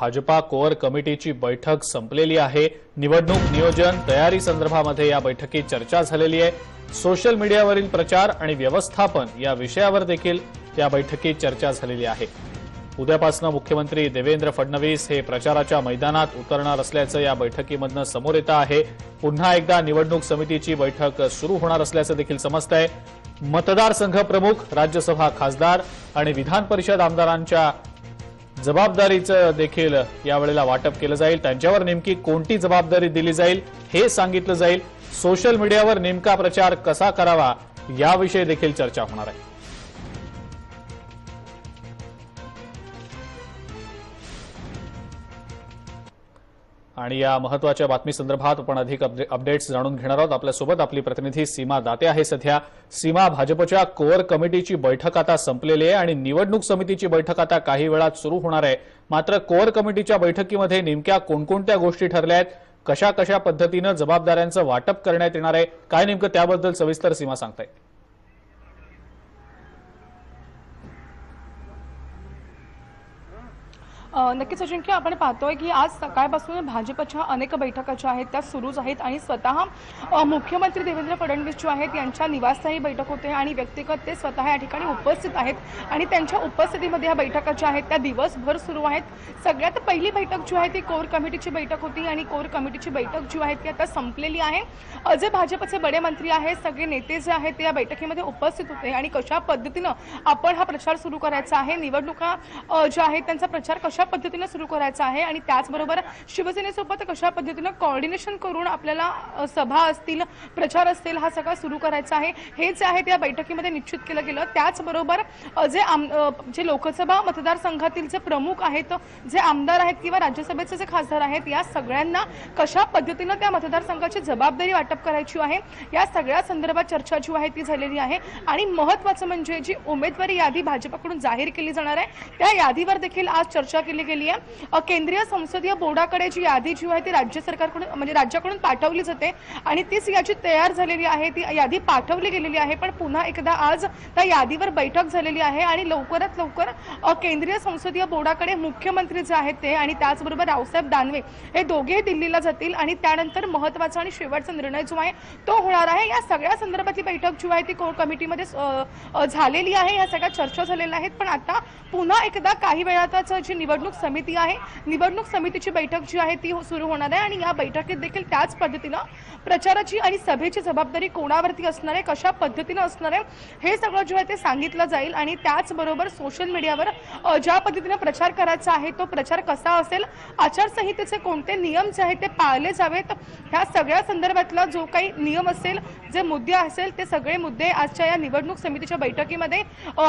Bhajpa core कमिटीची बैठक संपलेली आहे. निवडणूक नियोजन तयारी संदर्भामध्ये या बैठकीत चर्चा झालेली आहे. सोशल मीडियावरील प्रचार आणि व्यवस्थापन या विषयावर देखील या बैठकीत चर्चा झालेली आहे. उद्यापासून मुख्यमंत्री देवेंद्र फडणवीस हे प्रचाराच्या मैदानात उतरणार असल्याचं या बैठकीमधनं समोर येतं आहे. पुन्हा एकदा निवडणूक समितीची बैठक सुरू होणार असल्याचं देखील समजतंय मतदारसंघ प्रमुख राज्यसभा खासदार आणि विधान परिषद आमदारांच्या जबाबदारीचं देखील यावेळेला वाटप केलं जाईल. त्यांच्यावर नेमकी कोणती जबाबदारी दिली जाईल हे सांगितलं जाईल. सोशल मीडियावर नेमका प्रचार कसा करावा याविषयी देखील चर्चा होणार आहे. आणि या महत्त्वाच्या बातमी संदर्भात आपण अधिक अपडे- अपडेट्स जाणून घेणार आहोत. आपल्यासोबत आपली प्रतिनिधी सीमा दाते आहे सध्या. सीमा भाजपच्या कोअर कमिटीची बैठक आता संपलेली आहे आणि निवडणूक समितीची बैठक आता काही वेळात सुरू होणार आहे. मात्र कोअर कमिटीच्या बैठकीमध्ये नेमक्या कोणकोणत्या गोष्टी ठरल्या आहेत? कशा कशा पद्धतीनं जबाबदाऱ्यांचं वाटप करण्यात येणार आहे? काय नेमकं त्याबद्दल सविस्तर सीमा सांगताय. नक्कीच अजिंक्य आपण पाहतोय की आज सकाळपासून भाजपच्या अनेक बैठका ज्या आहेत त्या सुरूच आहेत आणि स्वतः मुख्यमंत्री देवेंद्र फडणवीस जे आहेत यांच्या निवासस्थानी बैठक होते आणि व्यक्तिगत ते स्वतः या ठिकाणी उपस्थित आहेत. आणि त्यांच्या उपस्थितीमध्ये या बैठका ज्या आहेत त्या दिवसभर सुरू आहेत. सगळ्यात पहिली बैठक जी आहे ती कोर कमिटीची बैठक होती आणि कोर कमिटीची बैठक जी आहे ती आता संपलेली आहे. जे भाजपचे बडे मंत्री आहेत सगळे नेते जे आहेत ते या बैठकीमध्ये उपस्थित होते आणि कशा पद्धतीनं आपण हा प्रचार सुरू करायचा आहे निवडणुका ज्या आहेत त्यांचा प्रचार कशा पद्धतीनं सुरू करायचं आहे आणि त्याचबरोबर शिवसेनेसोबत कशा पद्धतीनं कॉर्डिनेशन करून आपल्याला सभा असतील प्रचार असतील हा सगळा सुरू करायचा आहे. हे जे आहे त्या बैठकीमध्ये निश्चित केलं गेलं. त्याचबरोबर जे आम- जे लोकसभा मतदारसंघातील जे प्रमुख आहेत जे आमदार आहेत किंवा राज्यसभेचे जे खासदार आहेत या सगळ्यांना कशा पद्धतीनं त्या मतदारसंघाची जबाबदारी वाटप करायची आहे? या सगळ्या संदर्भात चर्चा जी आहे ती झालेली आहे. आणि महत्वाचं म्हणजे जी उमेदवारी यादी भाजपकडून जाहीर केली जाणार आहे त्या यादीवर देखील आज चर्चा केली गेली आहे केंद्रीय संसदीय बोर्डाकडे जी यादी जी आहे ती राज्य सरकारकडून म्हणजे राज्याकडून पाठवली जाते. आणि तीच याची तयार झालेली आहे ती यादी पाठवली गेलेली आहे पण पुन्हा एकदा आज त्या यादीवर बैठक झालेली आहे. आणि लवकरात लवकर केंद्रीय संसदीय बोर्डाकडे मुख्यमंत्री जे आहेत ते आणि त्याचबरोबर रावसाहेब दानवे हे दोघेही दिल्लीला जातील. आणि त्यानंतर महत्त्वाचा आणि शेवटचा निर्णय जो आहे तो होणार आहे. या सगळ्या संदर्भातली बैठक जी आहे ती कोर कमिटीमध्ये झालेली आहे. या सगळ्या चर्चा झालेल्या आहेत. पण आता पुन्हा एकदा काही वेळातच जी निवडणूक निवडणूक समिती आहे. निवडणूक समितीची बैठक जी आहे ती हो- सुरू होणार आहे आणि या बैठकीत देखील त्याच पद्धतीनं प्रचाराची आणि सभेची जबाबदारी कोणावरती असणार आहे कशा पद्धतीनं असणार आहे हे सगळं जे आहे ते सांगितलं जाईल आणि त्याचबरोबर सोशल मीडियावर ज्या पद्धतीनं प्रचार करायचा आहे तो प्रचार कसा असेल आचारसंहितेचे कोणते नियम जे आहेत ते पाळले जावेत ह्या सगळ्या संदर्भातला जो काही नियम असेल जे मुद्दे असेल ते सगळे मुद्दे आजच्या या निवडणूक समितीच्या बैठकीमध्ये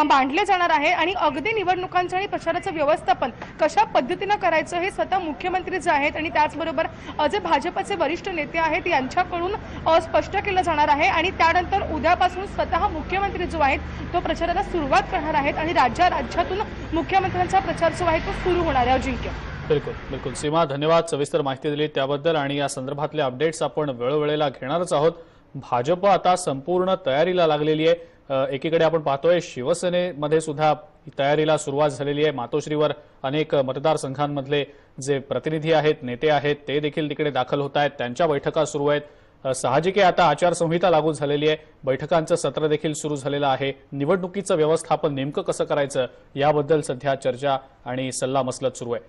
मांडले जाणार आहे. आणि अगदी निवडणुकांचं आणि प्रचाराचं व्यवस्थापन कशा पद्धतीनं करायचं हे स्वतः मुख्यमंत्री जे आहेत आणि त्याचबरोबर जे भाजपचे वरिष्ठ नेते आहेत यांच्याकडून स्पष्ट केलं जाणार आहे. आणि त्यानंतर उद्यापासून स्वतः मुख्यमंत्री जो आहेत तो प्रचाराला सुरुवात करणार आहेत आणि राज्या राज्यातून मुख्यमंत्र्यांचा प्रचार जो आहे तो सुरू होणार आहे. अजिंक्य. बिलकुल बिलकुल. सीमा धन्यवाद. सविस्तर माहिती दिली त्याबद्दल. आणि या संदर्भातले अपडेट्स आपण वेळोवेळेला घेणारच आहोत. भाजप आता संपूर्ण तयारीला लागलेली आहे. एकीकडे आपण पाहतोय शिवसेनेमध्ये सुद्धा तयारीला सुरुवात झालेली आहे. मातोश्रीवर अनेक मतदारसंघांमधले जे प्रतिनिधी आहेत नेते आहेत ते देखील तिकडे दाखल होत आहेत. त्यांच्या बैठका सुरू आहेत. साहजिक आहे आता आचारसंहिता लागू झालेली आहे. बैठकांचं सत्र देखील सुरू झालेलं आहे. निवडणुकीचं व्यवस्थापन नेमकं कसं करायचं? याबद्दल सध्या चर्चा आणि सल्लामसलत सुरू आहे.